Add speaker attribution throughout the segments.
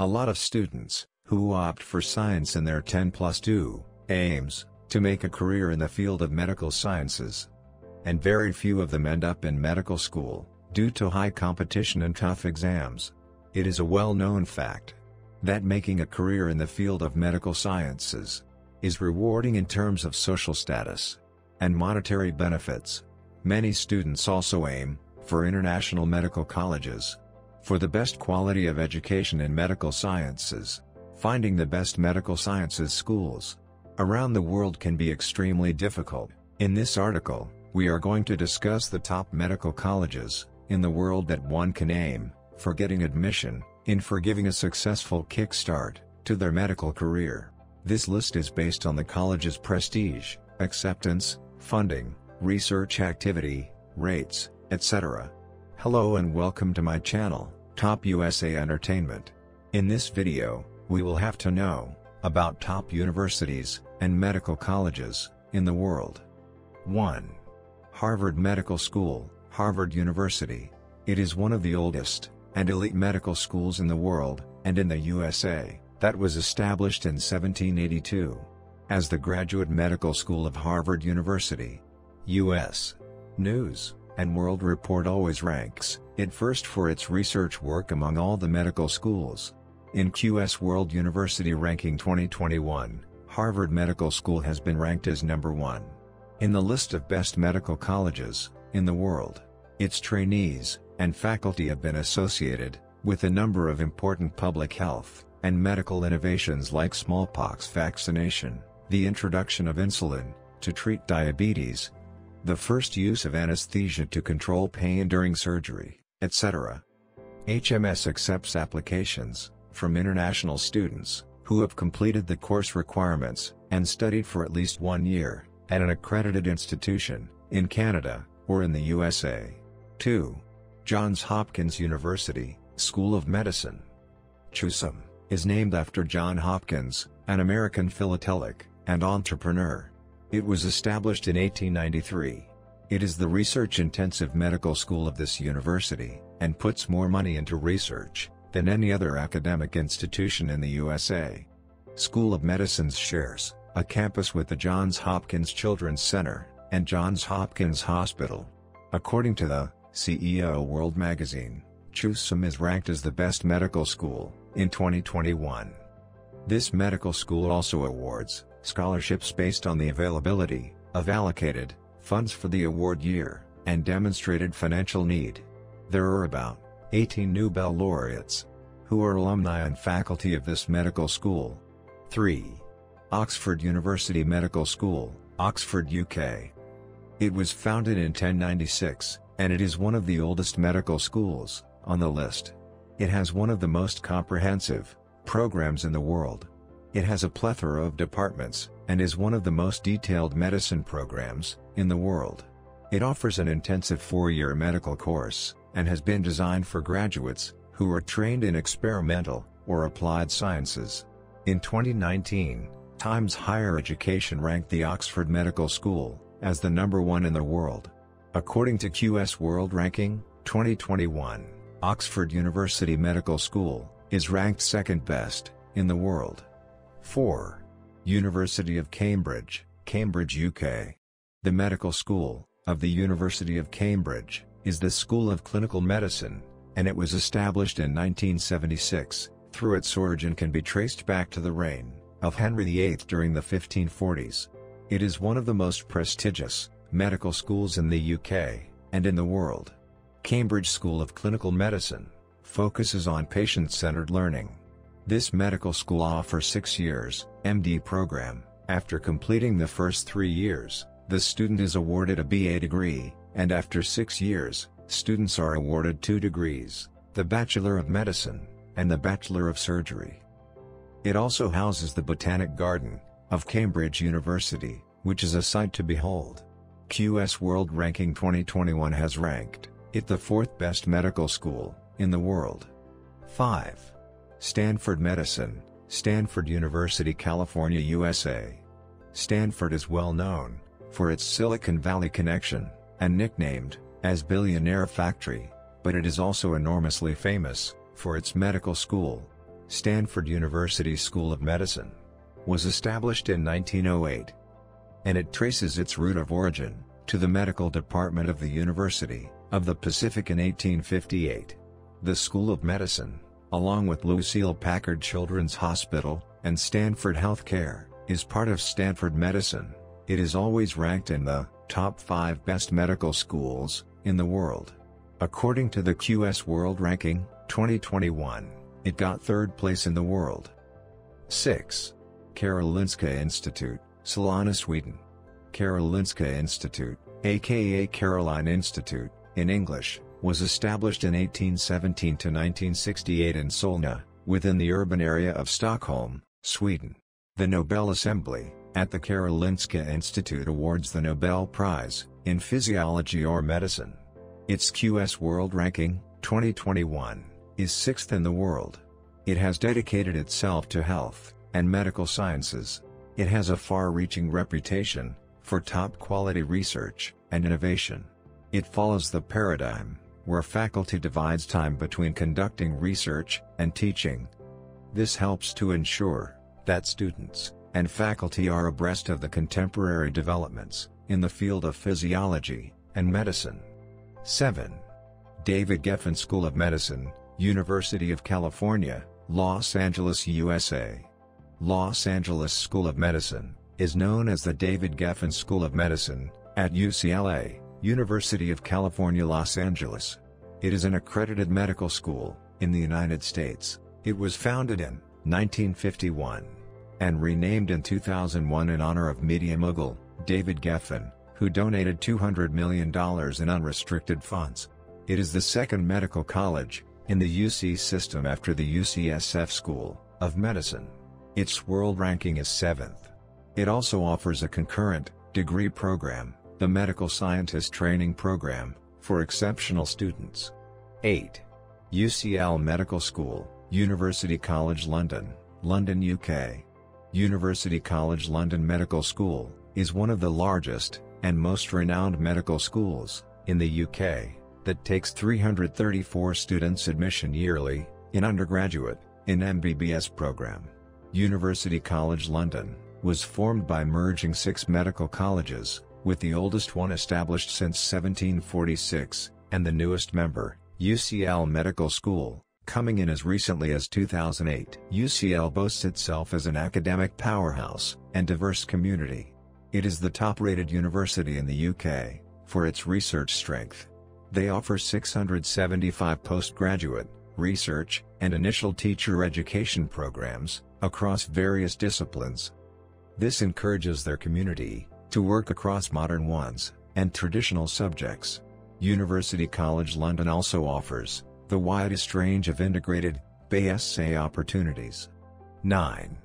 Speaker 1: A lot of students, who opt for science in their 10 plus 2, aims, to make a career in the field of medical sciences. And very few of them end up in medical school, due to high competition and tough exams. It is a well-known fact that making a career in the field of medical sciences is rewarding in terms of social status and monetary benefits. Many students also aim for international medical colleges for the best quality of education in medical sciences. Finding the best medical sciences schools around the world can be extremely difficult. In this article, we are going to discuss the top medical colleges in the world that one can aim for getting admission in for giving a successful kickstart to their medical career. This list is based on the college's prestige, acceptance, funding, research activity, rates, etc. Hello and welcome to my channel, Top USA Entertainment. In this video, we will have to know about top universities and medical colleges in the world. 1. Harvard Medical School, Harvard University. It is one of the oldest and elite medical schools in the world, and in the USA, that was established in 1782 as the Graduate Medical School of Harvard University. U.S. News and World Report always ranks it first for its research work among all the medical schools. In QS World University Ranking 2021, Harvard Medical School has been ranked as number one in the list of best medical colleges in the world. Its trainees and faculty have been associated with a number of important public health and medical innovations like smallpox vaccination, the introduction of insulin to treat diabetes, the first use of anesthesia to control pain during surgery, etc. HMS accepts applications from international students who have completed the course requirements and studied for at least one year at an accredited institution in Canada or in the USA. 2. Johns Hopkins University, School of Medicine. CHUSM is named after John Hopkins, an American philatelic and entrepreneur. It was established in 1893. It is the research-intensive medical school of this university, and puts more money into research than any other academic institution in the USA. School of Medicine's shares a campus with the Johns Hopkins Children's Center and Johns Hopkins Hospital. According to the CEO World Magazine, CHUSM is ranked as the best medical school in 2021. This medical school also awards scholarships based on the availability of allocated funds for the award year and demonstrated financial need. There are about 18 Nobel laureates who are alumni and faculty of this medical school. 3. Oxford University Medical School, Oxford, UK. It was founded in 1096 and it is one of the oldest medical schools on the list. It has one of the most comprehensive programs in the world. It has a plethora of departments, and is one of the most detailed medicine programs in the world. It offers an intensive four-year medical course, and has been designed for graduates who are trained in experimental or applied sciences. In 2019, Times Higher Education ranked the Oxford Medical School as the number one in the world. According to QS World Ranking, 2021, Oxford University Medical School is ranked second best in the world. 4. University of Cambridge, Cambridge, UK. The Medical School of the University of Cambridge is the School of Clinical Medicine, and it was established in 1976. Through its origin can be traced back to the reign of Henry VIII during the 1540s. It is one of the most prestigious medical schools in the UK and in the world. Cambridge School of Clinical Medicine focuses on patient-centered learning this medical school offers 6 years, MD program. After completing the first 3 years, the student is awarded a BA degree, and after 6 years, students are awarded 2 degrees, the Bachelor of Medicine, and the Bachelor of Surgery. It also houses the Botanic Garden of Cambridge University, which is a sight to behold. QS World Ranking 2021 has ranked it the fourth best medical school in the world. 5. Stanford Medicine, Stanford University, California, USA. Stanford is well known for its Silicon Valley connection, and nicknamed as Billionaire Factory, but it is also enormously famous for its medical school. Stanford University School of Medicine, was established in 1908. And it traces its root of origin, to the medical department of the University of the Pacific in 1858. The School of Medicine, along with Lucile Packard Children's Hospital, and Stanford Healthcare, is part of Stanford Medicine. It is always ranked in the top 5 best medical schools in the world. According to the QS World Ranking 2021, it got third place in the world. 6. Karolinska Institute, Solna, Sweden. Karolinska Institute, aka Caroline Institute, in English, was established in 1817 to 1968 in Solna, within the urban area of Stockholm, Sweden. The Nobel Assembly, at the Karolinska Institute awards the Nobel Prize, in Physiology or Medicine. Its QS World Ranking, 2021, is sixth in the world. It has dedicated itself to health, and medical sciences. It has a far-reaching reputation, for top-quality research, and innovation. It follows the paradigm, where faculty divides time between conducting research, and teaching. This helps to ensure, that students, and faculty are abreast of the contemporary developments, in the field of physiology, and medicine. 7. David Geffen School of Medicine, University of California, Los Angeles, USA. Los Angeles School of Medicine, is known as the David Geffen School of Medicine, at UCLA, University of California Los Angeles. It is an accredited medical school, in the United States. It was founded in 1951 and renamed in 2001 in honor of media mogul, David Geffen, who donated $200 million in unrestricted funds. It is the second medical college, in the UC system after the UCSF School of Medicine. Its world ranking is 7th. It also offers a concurrent, degree program, the Medical Scientist Training Program, for exceptional students. 8. UCL Medical School, University College London, London UK. University College London Medical School, is one of the largest, and most renowned medical schools, in the UK, that takes 334 students admission yearly, in undergraduate, in MBBS program. University College London, was formed by merging six medical colleges, with the oldest one established since 1746, and the newest member, UCL Medical School, coming in as recently as 2008. UCL boasts itself as an academic powerhouse, and diverse community. It is the top-rated university in the UK, for its research strength. They offer 675 postgraduate, research, and initial teacher education programs, across various disciplines. This encourages their community, to work across modern ones, and traditional subjects. University College London also offers, the widest range of integrated, BSc opportunities. 9.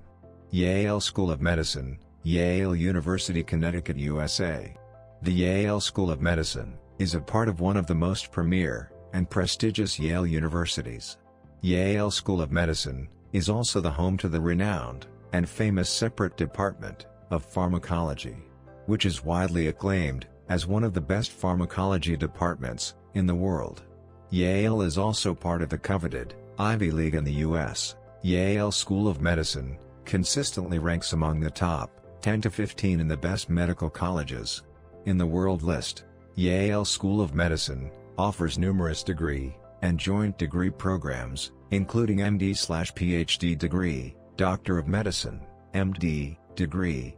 Speaker 1: Yale School of Medicine, Yale University Connecticut USA. The Yale School of Medicine, is a part of one of the most premier, and prestigious Yale universities. Yale School of Medicine, is also the home to the renowned, and famous separate department, of pharmacology, which is widely acclaimed, as one of the best pharmacology departments, in the world. Yale is also part of the coveted, Ivy League in the U.S. Yale School of Medicine, consistently ranks among the top 10 to 15 in the best medical colleges. In the world list, Yale School of Medicine, offers numerous degree, and joint degree programs, including MD-PhD degree, Doctor of Medicine, MD, degree.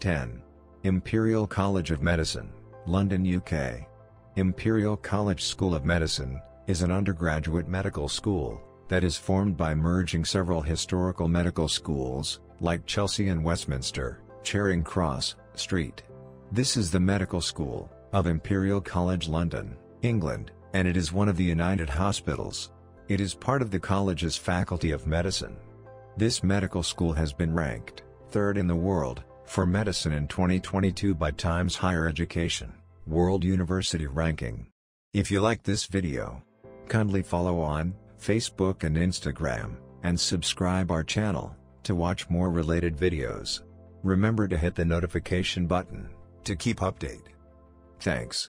Speaker 1: 10. Imperial College of Medicine, London UK. Imperial College School of Medicine, is an undergraduate medical school, that is formed by merging several historical medical schools, like Chelsea and Westminster, Charing Cross, Street. This is the medical school, of Imperial College London, England, and it is one of the United Hospitals. It is part of the college's Faculty of Medicine. This medical school has been ranked, third in the world, for medicine in 2022 by Times Higher Education, World University Ranking. If you like this video, Kindly follow on Facebook and Instagram, and subscribe our channel, to watch more related videos. Remember to hit the notification button, to keep update. Thanks.